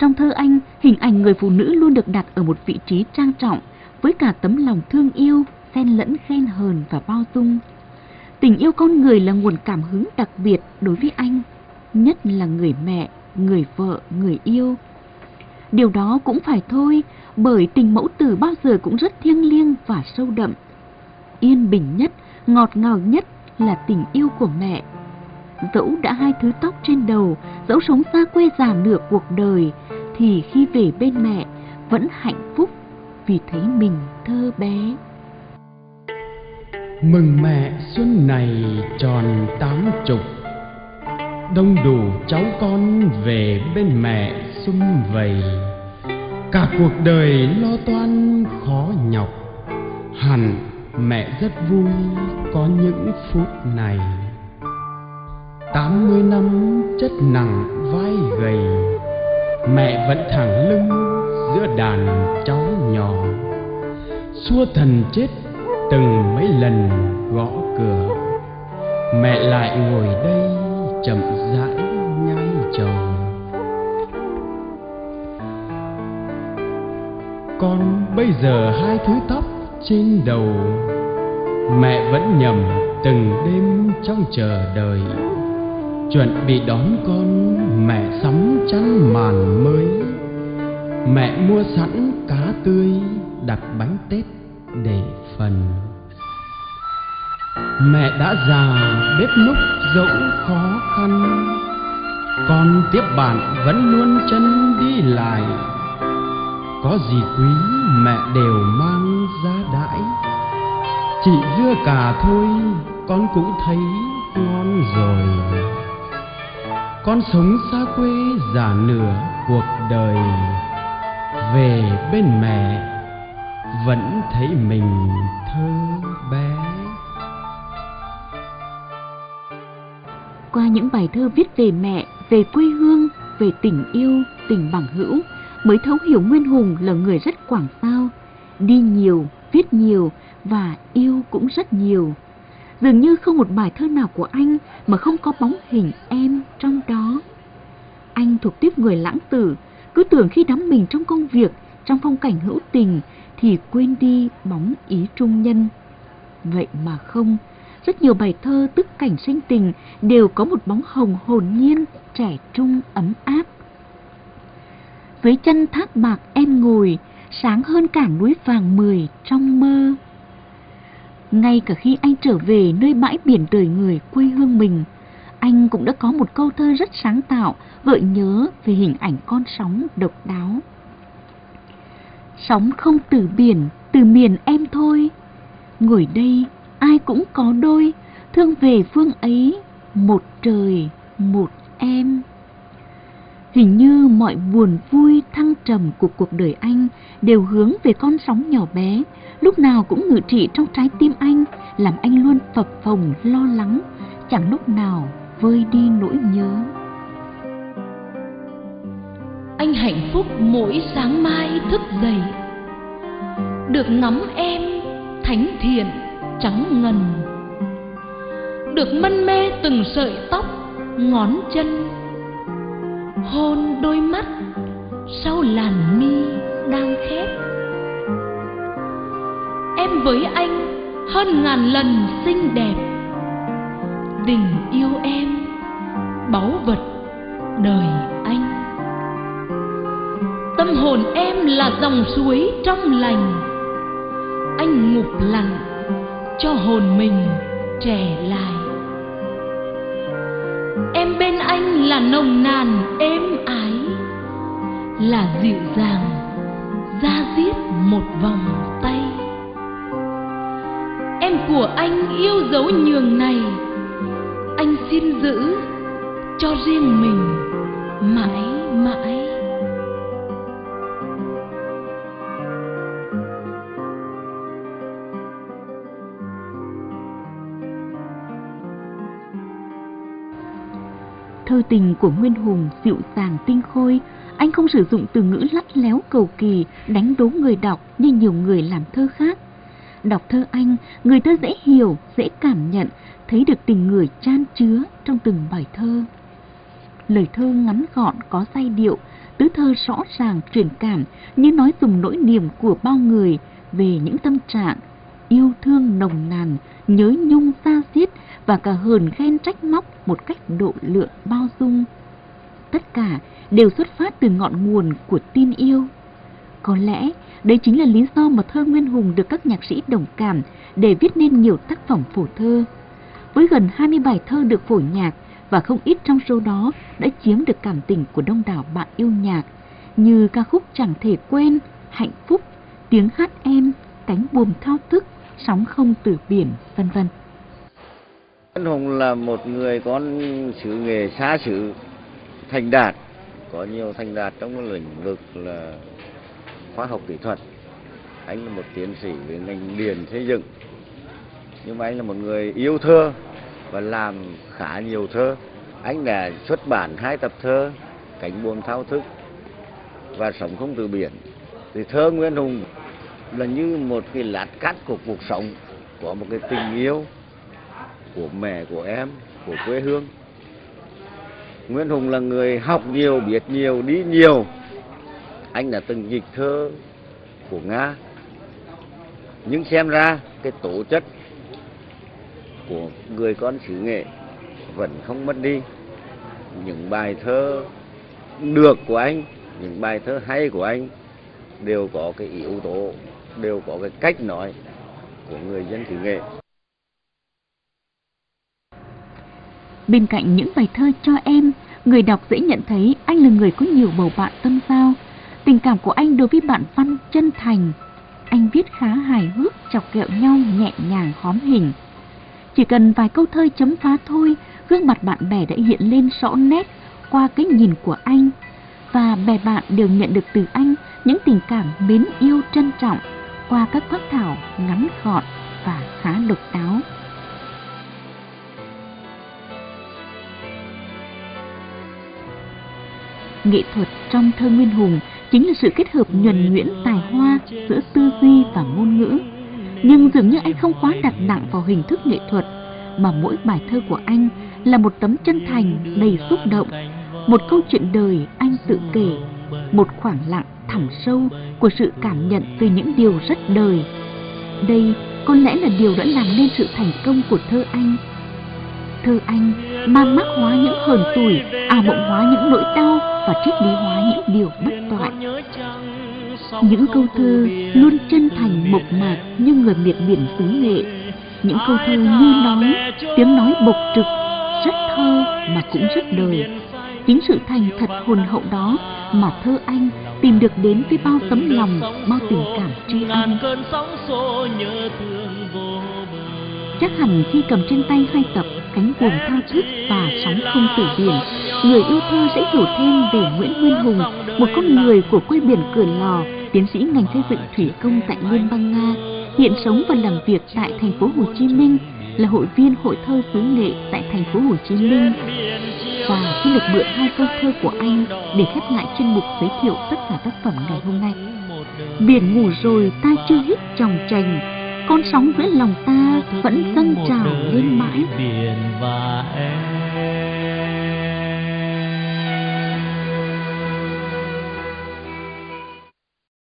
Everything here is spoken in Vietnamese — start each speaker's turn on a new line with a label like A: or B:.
A: Trong thơ anh, hình ảnh người phụ nữ luôn được đặt ở một vị trí trang trọng, với cả tấm lòng thương yêu, xen lẫn khen hờn và bao dung. Tình yêu con người là nguồn cảm hứng đặc biệt đối với anh, nhất là người mẹ, người vợ, người yêu. Điều đó cũng phải thôi, bởi tình mẫu tử bao giờ cũng rất thiêng liêng và sâu đậm. Yên bình nhất, ngọt ngào nhất là tình yêu của mẹ. Dẫu đã hai thứ tóc trên đầu, dẫu sống xa quê già nửa cuộc đời, thì khi về bên mẹ vẫn hạnh phúc vì thấy mình thơ bé.
B: Mừng mẹ xuân này tròn tám chục. Đông đủ cháu con về bên mẹ sum vầy. Cả cuộc đời lo toan khó nhọc. Hẳn mẹ rất vui có những phút này tám mươi năm chất nặng vai gầy, Mẹ vẫn thẳng lưng giữa đàn cháu nhỏ Xua thần chết từng mấy lần gõ cửa, Mẹ lại ngồi đây chậm rãi nhai chồng. Con bây giờ hai thứ tóc trên đầu, Mẹ vẫn nhầm từng đêm trong chờ đợi Chuẩn bị đón con, Mẹ sắm chăn màn mới. Mẹ mua sẵn cá tươi, Đặt bánh tết để phần. Mẹ đã già, bếp núc dẫu khó khăn. Con tiếp bạn vẫn luôn chân đi lại. Có gì quý mẹ đều mang giá đãi. Chỉ dưa cà thôi, con cũng thấy ngon rồi. Con sống xa quê già nửa cuộc đời. Về bên mẹ vẫn thấy mình thơ bé.
A: Qua những bài thơ viết về mẹ, về quê hương, về tình yêu, tình bằng hữu, mới thấu hiểu Nguyên Hùng là người rất quảng sao, đi nhiều, viết nhiều và yêu cũng rất nhiều. Dường như không một bài thơ nào của anh mà không có bóng hình em trong đó. Anh thuộc tiếp người lãng tử, cứ tưởng khi đắm mình trong công việc, trong phong cảnh hữu tình thì quên đi bóng ý trung nhân. Vậy mà không, rất nhiều bài thơ tức cảnh sinh tình đều có một bóng hồng hồn nhiên, trẻ trung, ấm áp. Dưới chân thác bạc em ngồi, sáng hơn cả núi vàng mười trong mơ. Ngay cả khi anh trở về nơi bãi biển đời người quê hương mình, anh cũng đã có một câu thơ rất sáng tạo, gợi nhớ về hình ảnh con sóng độc đáo. Sóng không từ biển, từ miền em thôi. Ngồi đây, ai cũng có đôi, thương về phương ấy, một trời, một em. Hình như mọi buồn vui thăng trầm của cuộc đời anh đều hướng về con sóng nhỏ bé, lúc nào cũng ngự trị trong trái tim anh, làm anh luôn phập phồng lo lắng, chẳng lúc nào vơi đi nỗi nhớ.
C: Anh hạnh phúc mỗi sáng mai thức dậy Được ngắm em thánh thiện trắng ngần Được mân mê từng sợi tóc ngón chân Hôn đôi mắt sau làn mi đang khép Em với anh hơn ngàn lần xinh đẹp. Tình yêu em báu vật đời anh. Tâm hồn em là dòng suối trong lành. Anh ngục lặng cho hồn mình trẻ lại. Em bên anh là nồng nàn êm ái, Là dịu dàng ra giết một vòng tay. Em của anh yêu dấu nhường này Anh xin giữ cho riêng mình mãi mãi.
A: Thơ tình của Nguyên Hùng dịu dàng tinh khôi, anh không sử dụng từ ngữ lắt léo cầu kỳ, đánh đố người đọc như nhiều người làm thơ khác. Đọc thơ anh, người thơ dễ hiểu, dễ cảm nhận, thấy được tình người chan chứa trong từng bài thơ. Lời thơ ngắn gọn có giai điệu, tứ thơ rõ ràng truyền cảm như nói dùng nỗi niềm của bao người về những tâm trạng yêu thương nồng nàn, nhớ nhung xa xiết và cả hờn ghen trách móc một cách độ lượng bao dung. Tất cả đều xuất phát từ ngọn nguồn của tin yêu. Có lẽ đấy chính là lý do mà thơ Nguyên Hùng được các nhạc sĩ đồng cảm để viết nên nhiều tác phẩm phổ thơ. Với gần 20 bài thơ được phổ nhạc và không ít trong số đó đã chiếm được cảm tình của đông đảo bạn yêu nhạc như ca khúc Chẳng thể quên, Hạnh phúc, Tiếng hát em, Cánh buồm thao thức, Sóng không từ biển, vân vân.
D: Nguyên Hùng là một người có sự nghề xa xứ thành đạt, có nhiều thành đạt trong lĩnh vực là khoa học kỹ thuật. Anh là một tiến sĩ về ngành điện xây dựng. Nhưng mà anh là một người yêu thơ và làm khá nhiều thơ. Anh đã xuất bản hai tập thơ Cánh buồm thao thức và Sống không từ biển. Thì thơ Nguyễn Hùng là như một cái lát cắt của cuộc sống, của một cái tình yêu của mẹ, của em, của quê hương. Nguyễn Hùng là người học nhiều, biết nhiều, đi nhiều. Anh đã từng dịch thơ của Nga. Nhưng xem ra cái tổ chất của người con xứ nghệ vẫn không mất đi. Những bài thơ được của anh, những bài thơ hay của anh đều có cái yếu tố, đều có cái cách nói của người dân xứ nghệ.
A: Bên cạnh những bài thơ cho em, người đọc dễ nhận thấy anh là người có nhiều bầu bạn tâm giao. Tình cảm của anh đối với bạn Văn chân thành. Anh viết khá hài hước, chọc kẹo nhau nhẹ nhàng hóm hình. Chỉ cần vài câu thơ chấm phá thôi, gương mặt bạn bè đã hiện lên rõ nét qua cái nhìn của anh. Và bè bạn đều nhận được từ anh những tình cảm mến yêu trân trọng qua các phát thảo ngắn gọn và khá độc đáo. Nghệ thuật trong thơ Nguyên Hùng chính là sự kết hợp nhuần nhuyễn tài hoa giữa tư duy và ngôn ngữ. Nhưng dường như anh không quá đặt nặng vào hình thức nghệ thuật, mà mỗi bài thơ của anh là một tấm chân thành đầy xúc động, một câu chuyện đời anh tự kể, một khoảng lặng thẳm sâu của sự cảm nhận về những điều rất đời. Đây có lẽ là điều đã làm nên sự thành công của thơ anh. Thơ anh mang mắc hóa những hờn tủi, ảo mộng hóa những nỗi đau và triết lý hóa những điều bất toại. Những câu thơ luôn chân thành mộc mạc như người miệt biển xứ nghệ. Những câu thơ như nói, tiếng nói bộc trực, rất thơ mà cũng rất đời. Chính sự thành thật hồn hậu đó mà thơ anh tìm được đến với bao tấm lòng, bao tình cảm tri ân. Chắc hẳn khi cầm trên tay hai tập Cánh buồm thao thức và Sóng không tử biển, người yêu thơ sẽ hiểu thêm về Nguyễn Nguyên Hùng, một con người của quê biển Cửa Lò, tiến sĩ ngành xây dựng thủy công tại Liên bang Nga, hiện sống và làm việc tại thành phố Hồ Chí Minh, là hội viên hội thơ xứ nghệ tại thành phố Hồ Chí Minh. Và xin được mượn hai câu thơ của anh để khép lại chuyên mục giới thiệu tất cả tác phẩm ngày hôm nay. Biển ngủ rồi ta chưa hít tròng trành, con sóng giữa lòng ta vẫn dâng trào lên mãi.
E: biển và em